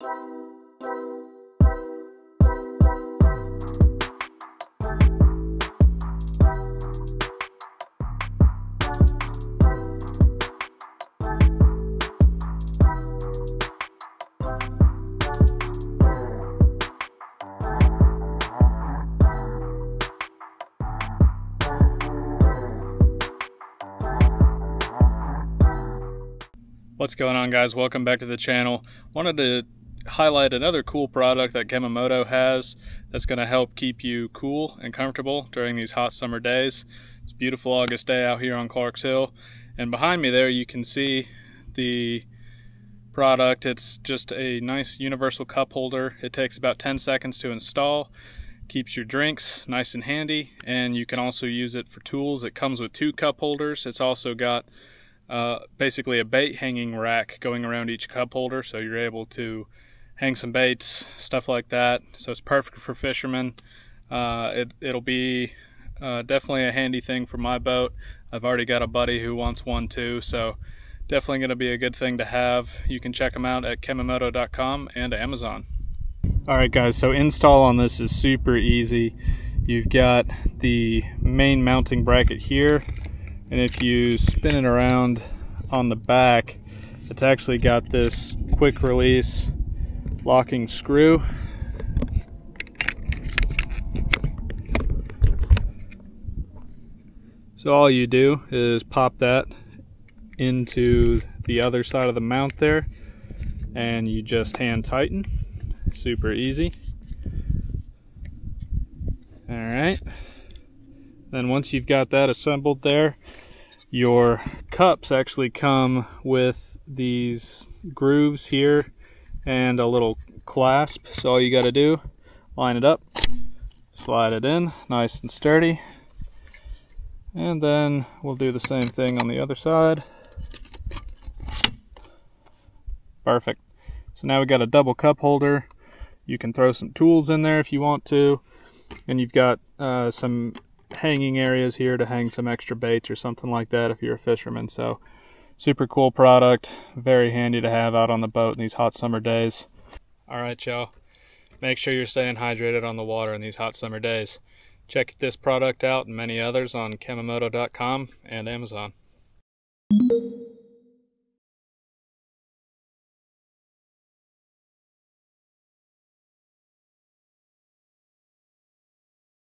What's going on guys? Welcome back to the channel. Wanted to highlight another cool product that Kemimoto has that's going to help keep you cool and comfortable during these hot summer days. It's beautiful August day out here on Clarks Hill and behind me there you can see the product. It's just a nice universal cup holder. It takes about 10 seconds to install. Keeps your drinks nice and handy and you can also use it for tools. It comes with two cup holders. It's also got uh, basically a bait hanging rack going around each cup holder so you're able to hang some baits stuff like that. So it's perfect for fishermen. Uh, it, it'll be uh, definitely a handy thing for my boat. I've already got a buddy who wants one too so definitely going to be a good thing to have. You can check them out at kemimoto.com and Amazon. Alright guys so install on this is super easy. You've got the main mounting bracket here and if you spin it around on the back it's actually got this quick release locking screw. So all you do is pop that into the other side of the mount there and you just hand tighten. Super easy. All right. Then once you've got that assembled there, your cups actually come with these grooves here and a little clasp. So all you got to do, line it up, slide it in nice and sturdy. And then we'll do the same thing on the other side. Perfect. So now we got a double cup holder. You can throw some tools in there if you want to. And you've got uh, some hanging areas here to hang some extra baits or something like that if you're a fisherman. So super cool product, very handy to have out on the boat in these hot summer days. All right, y'all. Make sure you're staying hydrated on the water in these hot summer days. Check this product out and many others on kemimoto.com and Amazon.